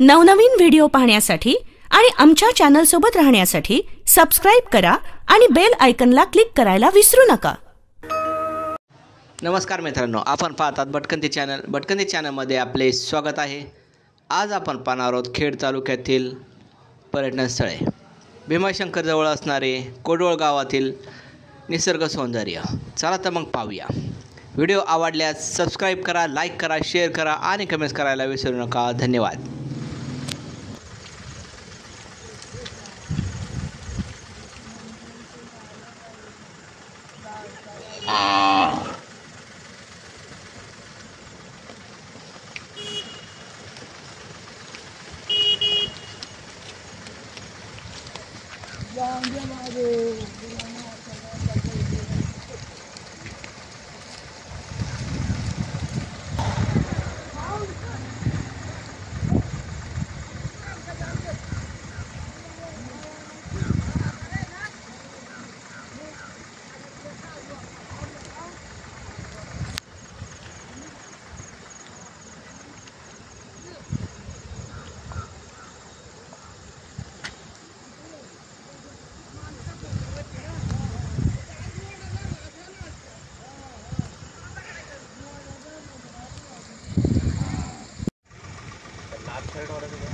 नवनवीन व्हिडिओ पाहण्यासाठी आणि आमच्या चॅनलसोबत राहण्यासाठी सबस्क्राईब करा आणि बेल आयकनला क्लिक करायला विसरू नका. नमस्कार मित्रांनो आपण पाहतात भटकंती चॅनल भटकंती चॅनलमध्ये आपले स्वागत आहे. आज आपण पाहणार आहोत खेड तालुक्यातील पर्यटन स्थळे भीमाशंकरजवळ असणारे कोडवळ गावातील निसर्ग सौंदर्य. चला तर मग पाहूया. व्हिडिओ आवडल्यास सबस्क्राईब करा लाईक करा शेअर करा आणि कमेंट्स करायला विसरू नका. धन्यवाद. 안 되나, 돼. ಎರಡು ವರೆಗೆ